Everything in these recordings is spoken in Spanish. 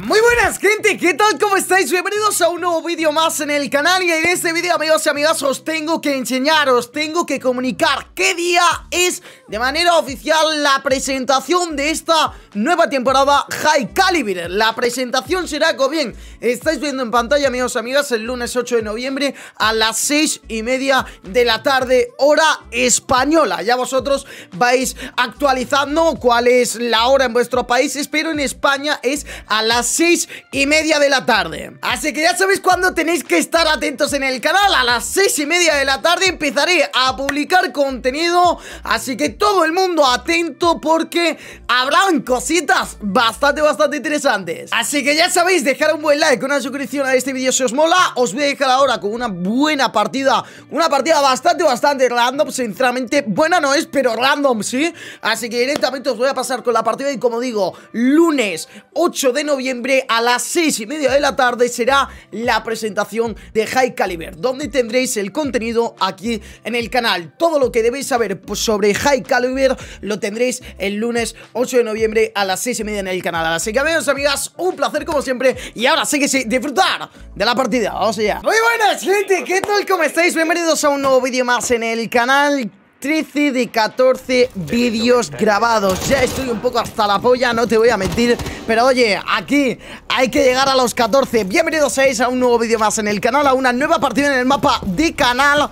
Muy buenas gente, ¿qué tal? ¿Cómo estáis? Bienvenidos a un nuevo vídeo más en el canal Y en este vídeo amigos y amigas os tengo que enseñar, os tengo que comunicar qué día es de manera oficial la presentación de esta nueva temporada High Caliber La presentación será, como bien estáis viendo en pantalla amigos y amigas, el lunes 8 de noviembre a las 6 y media de la tarde, hora española Ya vosotros vais actualizando cuál es la hora en vuestro país, pero en España es a las 6 y media de la tarde. Así que ya sabéis cuándo tenéis que estar atentos en el canal. A las 6 y media de la tarde empezaré a publicar contenido. Así que todo el mundo atento porque habrán cositas bastante, bastante interesantes. Así que ya sabéis, dejar un buen like, una suscripción a este vídeo si os mola. Os voy a dejar ahora con una buena partida Una partida bastante, bastante random Sinceramente, buena no es, pero random, ¿sí? Así que directamente os voy a pasar con la partida Y como digo, lunes 8 de noviembre las 6 y media de la tarde será la presentación de High Caliber, donde tendréis el contenido aquí en el canal. Todo lo que debéis saber pues, sobre High Caliber lo tendréis el lunes 8 de noviembre a las 6 y media en el canal. Así que amigos, amigas, un placer como siempre. Y ahora sí que sí, disfrutar de la partida. Vamos allá. Muy buenas, gente, ¿qué tal? ¿Cómo estáis? Bienvenidos a un nuevo vídeo más en el canal. 13 de 14 vídeos grabados. Ya estoy un poco hasta la polla, no te voy a mentir Pero oye, aquí hay que llegar a los 14 Bienvenidos seis a un nuevo vídeo más en el canal A una nueva partida en el mapa de canal.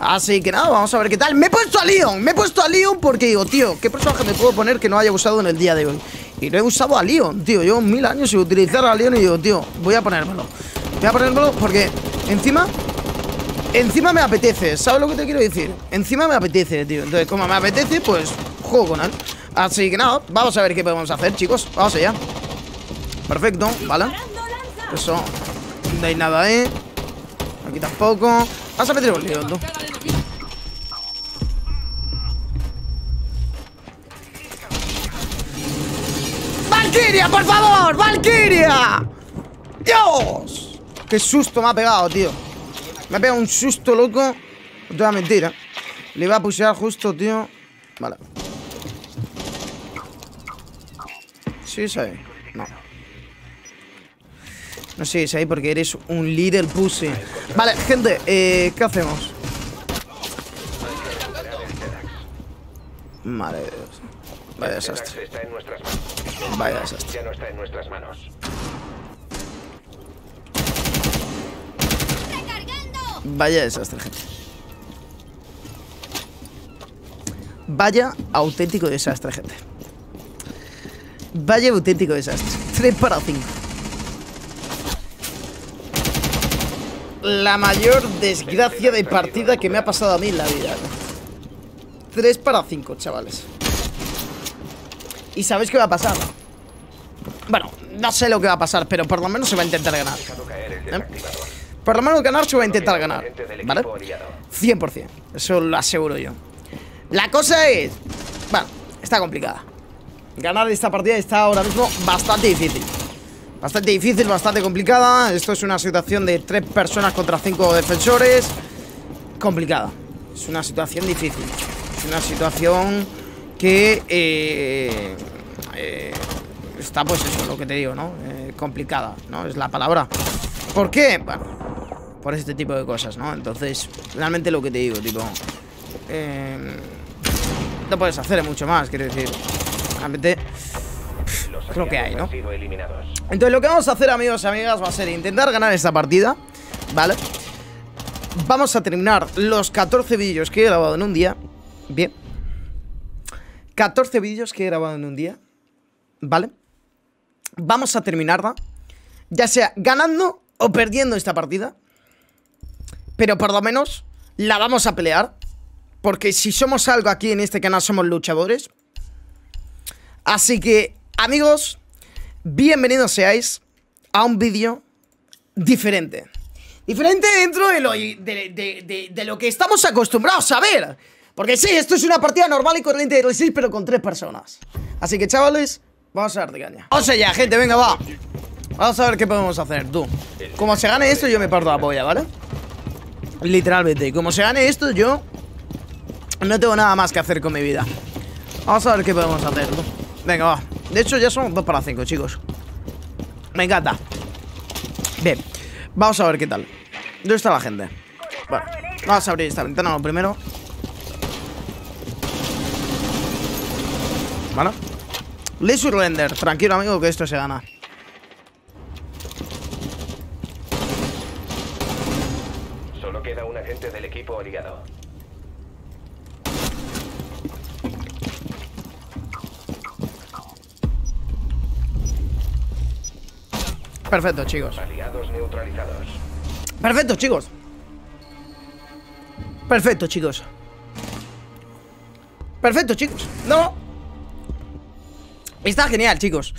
Así que nada, vamos a ver qué tal. Me he puesto a Leon, me he puesto a Leon porque digo Tío, ¿qué personaje me puedo poner que no haya usado en el día de hoy? Y no he usado a Leon, tío. Llevo mil años sin utilizar a Leon y digo, tío, voy a ponérmelo. Voy a ponérmelo porque encima Encima me apetece, ¿sabes lo que te quiero decir? Encima me apetece, tío Entonces, como me apetece, pues juego con él Así que nada, vamos a ver qué podemos hacer, chicos Vamos allá Perfecto, vale Eso, no hay nada ahí Aquí tampoco Vas a meter un lío, tú ¡Valkyria, por favor! ¡Valkyria! ¡Dios! ¡Qué susto me ha pegado, tío! Me ha pegado un susto, loco. No te voy a mentir, ¿eh? Le iba a pushear justo, tío. Vale. ¿Sí es ahí? No. No sigues ahí porque eres un little pussy. Vale, gente, eh, ¿qué hacemos? Madre de Dios. Vaya desastre. Vaya desastre. Ya no está en nuestras manos Vaya desastre, gente. Vaya auténtico desastre, gente. Vaya auténtico desastre. 3 para 5. La mayor desgracia de partida que me ha pasado a mí en la vida. 3 para 5, chavales. ¿Y sabéis qué va a pasar? Bueno, no sé lo que va a pasar, pero por lo menos se va a intentar ganar. ¿Eh? Por lo menos ganar se va a intentar ganar, ¿vale? 100%, eso lo aseguro yo. La cosa es... Bueno, está complicada. Ganar esta partida está ahora mismo bastante difícil. Bastante difícil, bastante complicada. Esto es una situación de tres personas contra cinco defensores. Complicada. Es una situación difícil. Es una situación que... Eh, eh, está pues eso, lo que te digo, ¿no? Eh, complicada, ¿no? Es la palabra. ¿Por qué? Bueno, por este tipo de cosas, ¿no? Entonces, realmente lo que te digo, tipo eh, No puedes hacer mucho más, quiero decir Realmente Es lo que hay, ¿no? Entonces lo que vamos a hacer, amigos y amigas Va a ser intentar ganar esta partida ¿Vale? Vamos a terminar los 14 vídeos que he grabado en un día Bien 14 vídeos que he grabado en un día ¿Vale? Vamos a terminarla Ya sea ganando o perdiendo esta partida pero por lo menos la vamos a pelear. Porque si somos algo aquí en este canal somos luchadores. Así que, amigos, bienvenidos seáis a un vídeo diferente. Diferente dentro de lo, de, lo que estamos acostumbrados a ver. Porque sí, esto es una partida normal y corriente de 6, pero con tres personas. Así que, chavales, vamos a de caña. Vamos allá, gente, venga, va. Vamos a ver qué podemos hacer, tú. Como se gane esto, yo me parto la polla, ¿vale? Literalmente, como se gane esto, yo no tengo nada más que hacer con mi vida. Vamos a ver qué podemos hacer, Venga, va. De hecho, ya son 2 para 5, chicos. Me encanta Bien, vamos a ver qué tal ¿Dónde está la gente? Vamos a abrir esta ventana lo primero Bueno Lee render, tranquilo amigo que esto se gana Solo queda un agente del equipo ligado Perfecto, chicos. Aliados neutralizados. Perfecto, chicos. Perfecto, chicos. Perfecto, chicos. No. Está genial, chicos.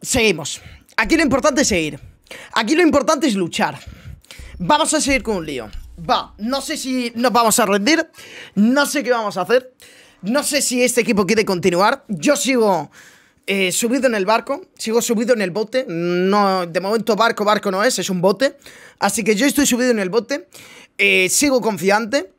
Seguimos. Aquí lo importante es seguir. Aquí lo importante es luchar. Vamos a seguir con un lío. Va, no sé si nos vamos a rendir. No sé qué vamos a hacer. No sé si este equipo quiere continuar. Yo sigo eh, subido en el barco, sigo subido en el bote. No, de momento barco, barco no es, es un bote. Así que yo estoy subido en el bote. Eh, sigo confiante.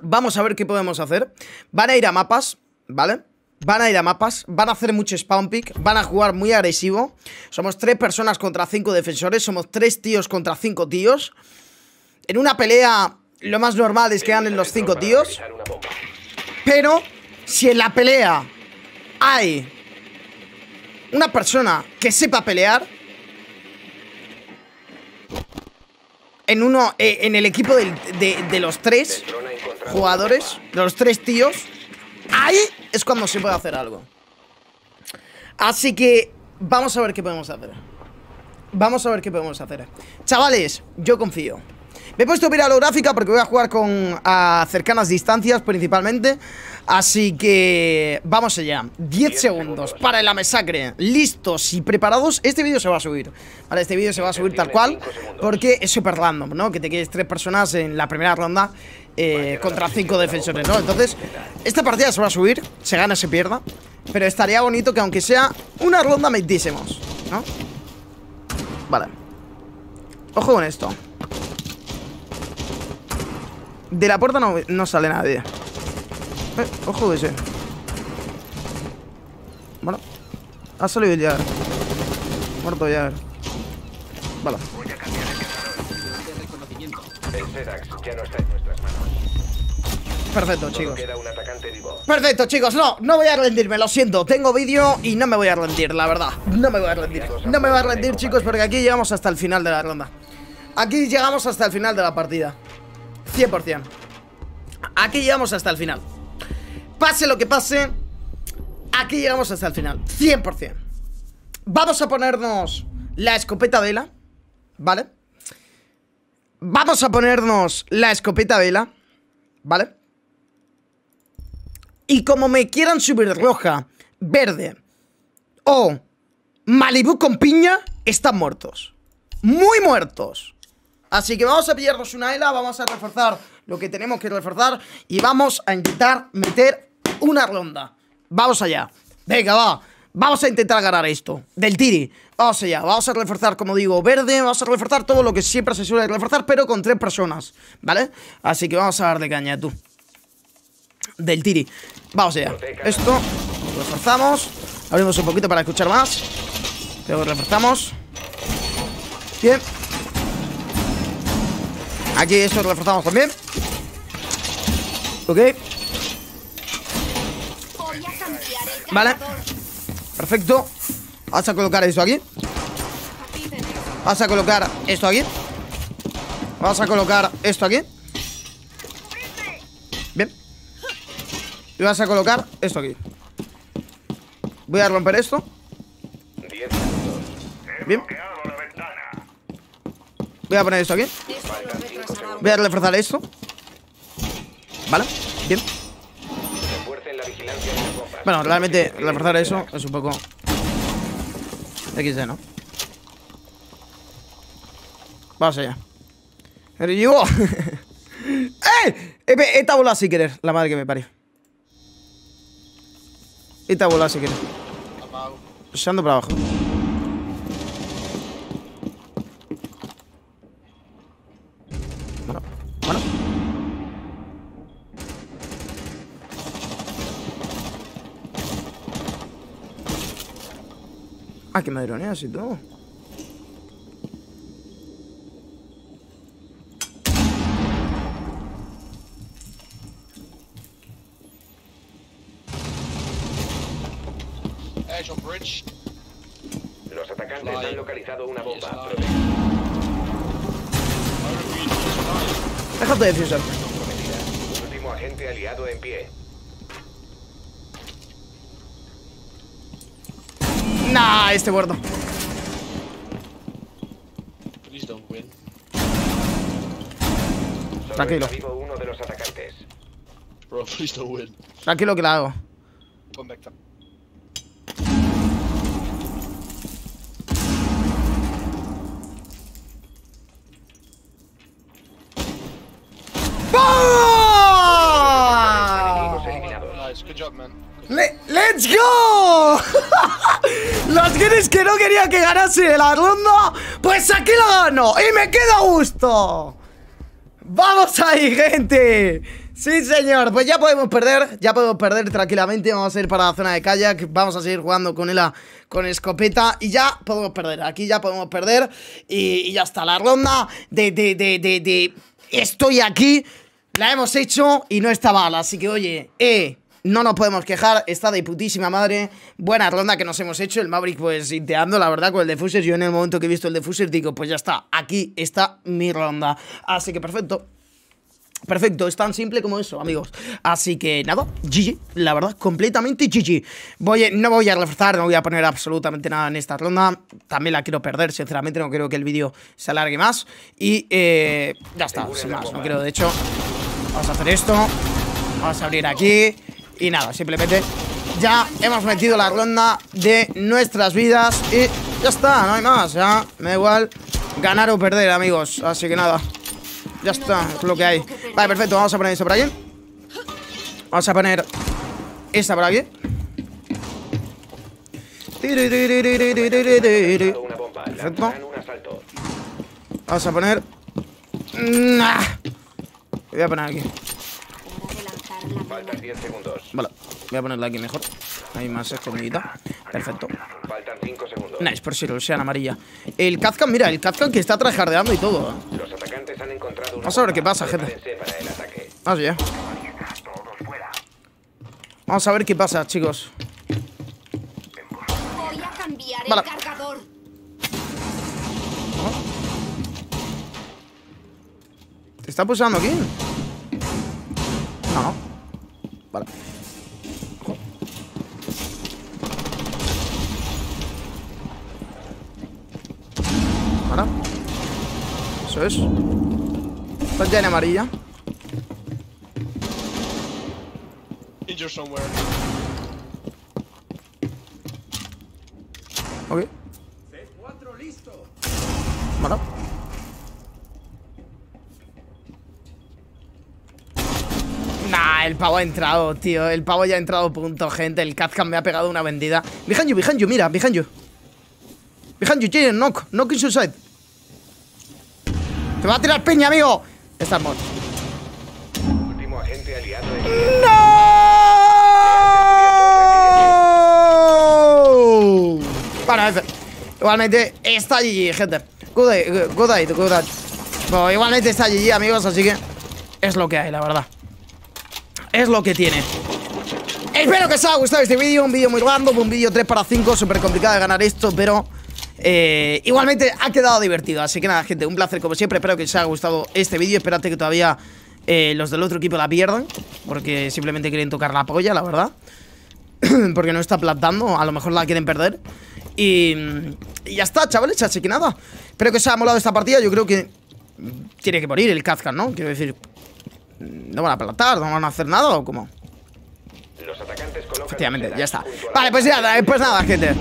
Vamos a ver qué podemos hacer. Van a ir a mapas, ¿vale? Van a ir a mapas, van a hacer mucho spawn pick, van a jugar muy agresivo. Somos tres personas contra cinco defensores, somos tres tíos contra cinco tíos. En una pelea, lo más normal es que ganen los cinco tíos. Pero, si en la pelea hay una persona que sepa pelear en uno eh, en el equipo de, los tres jugadores, de los tres tíos, ahí es cuando se puede hacer algo. Así que vamos a ver qué podemos hacer. Vamos a ver qué podemos hacer. Chavales, yo confío. Me he puesto la holográfica porque voy a jugar con a cercanas distancias principalmente. Así que vamos allá. 10 segundos para la masacre. Listos y preparados. Este vídeo se va a subir Vale, este vídeo se va a subir tal cual Porque es súper random, ¿no? Que te quedes tres personas en la primera ronda eh, Contra cinco defensores, ¿no? Entonces, esta partida se va a subir Se gana, se pierda Pero estaría bonito que aunque sea una ronda metiésemos ¿no? Vale. Ojo con esto De la puerta no, no sale nadie eh, ojo ese. Bueno. Ha salido ya. Muerto ya. Vale. Perfecto, chicos. Perfecto, chicos. No, no voy a rendirme, lo siento. Tengo vídeo y no me voy a rendir, la verdad. No me voy a rendir. No me voy a rendir, chicos, porque aquí llegamos hasta el final de la ronda. Aquí llegamos hasta el final de la partida. 100%. Aquí llegamos hasta el final. Pase lo que pase, aquí llegamos hasta el final. 100%. Vamos a ponernos la escopeta vela, ¿vale? Vamos a ponernos la escopeta vela, ¿vale? Y como me quieran subir roja, verde o Malibu con piña, están muertos. Muy muertos. Así que vamos a pillarnos una ELA, vamos a reforzar lo que tenemos que reforzar y vamos a intentar meter una ronda. Vamos allá. Venga, va. Vamos a intentar ganar esto. Del tiri. Vamos allá. Vamos a reforzar, como digo, verde. Vamos a reforzar todo lo que siempre se suele reforzar, pero con tres personas. ¿Vale? Así que vamos a darle caña, tú. Del tiri. Vamos allá. Esto. Reforzamos. Abrimos un poquito para escuchar más. Luego reforzamos. Bien. Aquí esto reforzamos también. Ok. Vale. Perfecto. Vamos a colocar esto aquí. Vamos a colocar esto aquí. Vamos a colocar esto aquí. Bien. Y vamos a colocar esto aquí. Voy a romper esto. Bien. Voy a poner esto aquí Voy a reforzar esto Vale, bien. Bueno, realmente reforzar eso es un poco XD, ¿no? Vamos allá. Yo ¡Eh! Esta bola si querer, la madre que me parió. Esta bola si querer Se ando para abajo que me droneas y todo. Los atacantes Fly. han localizado una bomba. Déjate de. Último agente aliado en pie. Nah, este muerto. Please don't win. Tranquilo. uno de los atacantes. Bro, please don't win. Tranquilo que la hago. Good job, man. Le- ¡Let's go! Los guiris que no quería que ganase la ronda, pues aquí lo gano y me queda gusto. Vamos ahí, gente. Sí, señor. Pues ya podemos perder, ya podemos perder tranquilamente. Vamos a ir para la zona de kayak. Vamos a seguir jugando con él con escopeta y ya podemos perder. Aquí ya podemos perder y, y ya está. La ronda de, de, de, de, de estoy aquí la hemos hecho y no está mal. Así que, oye, eh. No nos podemos quejar, está de putísima madre. Buena ronda que nos hemos hecho. El Maverick, pues, inteando, la verdad, con el Defuser. Yo en el momento que he visto el Defuser, digo, pues ya está, aquí está mi ronda. Así que perfecto. Perfecto, es tan simple como eso, amigos. Así que nada, GG, la verdad, completamente GG. Voy no voy a reforzar, no voy a poner absolutamente nada en esta ronda. También la quiero perder, sinceramente, no quiero que el vídeo se alargue más. Y eh, ya está, sin más, no quiero, de hecho. Vamos a hacer esto. Vamos a abrir aquí. Y nada, simplemente ya hemos metido la ronda de nuestras vidas. Y ya está, no hay más. Ya me da igual ganar o perder, amigos. Así que nada. Ya está, es lo que hay. Vale, perfecto, vamos a poner esto por aquí. Vamos a poner esta por aquí. Perfecto. Vamos a poner. Voy a poner aquí. Hora de lanzar la Faltan 10 segundos. Vale, voy a ponerla aquí mejor. Hay más escondidita. Perfecto. Faltan 5 segundos. Nice, por si lo sean amarilla. El Kazkan, mira, el Kazkan que está tryhardeando y todo. ¿eh? Los atacantes han encontrado una Vamos a ver qué pasa, gente. Vamos ya. Vamos a ver qué pasa, chicos. Voy a cambiar Vale. el cargador. ¿Te está pulsando aquí? Ojo. Vale. Eso es. Estás ya en amarilla. Somewhere. Ok. Vale. Nah, el pavo ha entrado, tío. El pavo ya ha entrado, punto, gente. El Kazkan me ha pegado una vendida. Behind you, behind you, mira, behind you. Behind you, Jaden, knock. Knock in suicide. Te va a tirar peña, amigo. Está muerto. Último agente aliado en ¡No! Bueno, F. igualmente está GG, gente. Good day, good day, good day. Bueno, igualmente está GG, amigos, así que es lo que hay, la verdad. Es lo que tiene. Espero que os haya gustado este vídeo, un vídeo muy random, un vídeo 3 para 5, súper complicado de ganar esto, pero eh, igualmente ha quedado divertido. Así que nada, gente, un placer como siempre, espero que os haya gustado este vídeo, espérate que todavía eh, los del otro equipo la pierdan, porque simplemente quieren tocar la polla, la verdad. porque no está plantando, a lo mejor la quieren perder. Y, y ya está, chavales, así que nada. Espero que os haya molado esta partida, yo creo que tiene que morir el Kazkan, ¿no? Quiero decir, no van a plantar, no van a hacer nada o cómo. Los atacantes Efectivamente, ya está. Vale, pues nada, pues nada, gente.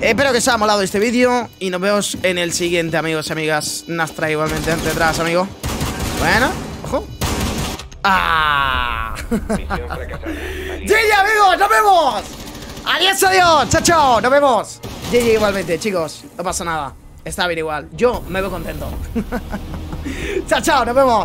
Espero que os haya molado este vídeo y nos vemos en el siguiente, amigos y amigas. Nastra igualmente detrás, amigo. Bueno, ojo. ¡Ah! GG, amigos, nos vemos. Adiós, adiós. Chao, chao, nos vemos. GG igualmente, chicos. No pasa nada. Está bien igual. Yo me veo contento. chao, chao, nos vemos.